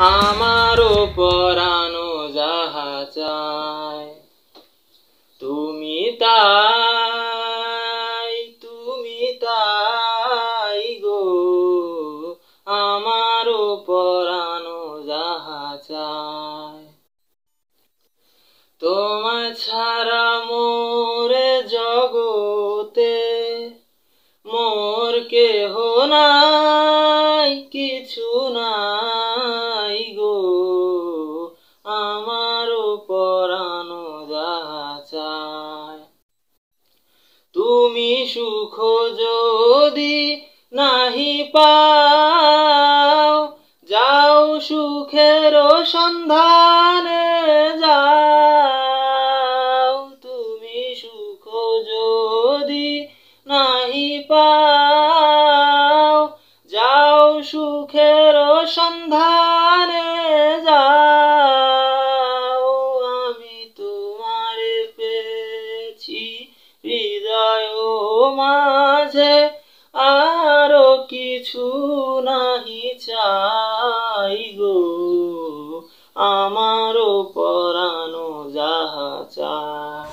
আমারও পরানো যাহা চায় তুমি তাই তুমি তাই গো। আমারও পরানো যাহা চায় তোমায় ছাড়া মোরে জগতে মোর কেহ নাই, কিছু তুমি সুখ যদি নাহি পাও, যাও সুখের সন্ধানে যাও। তুমি সুখ যদি নাহি পাও, যাও সুখের সন্ধানে যাও। আমি তোমারে পেয়েছি হৃদয় মাঝে আরও কিছু নাহি চাই গো। আমারও পরানো যাহা চায়